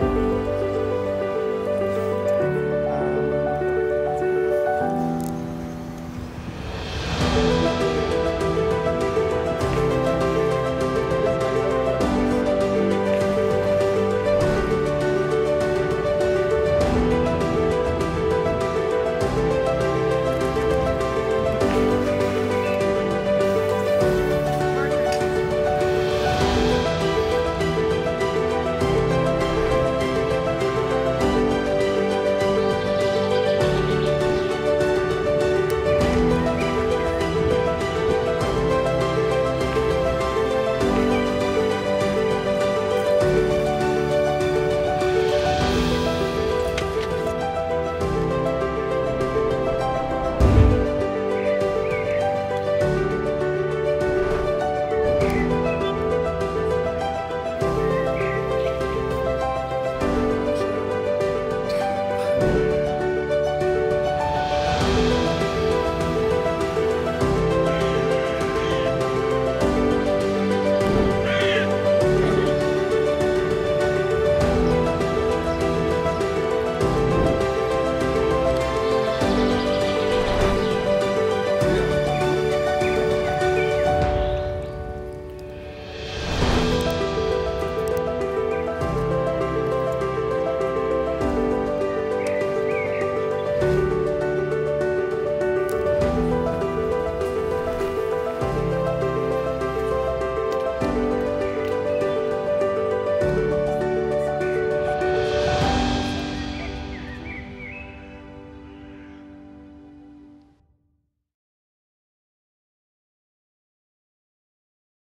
Bye.